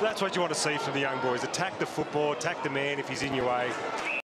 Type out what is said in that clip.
That's what you want to see from the young boys. Attack the football, attack the man if he's in your way.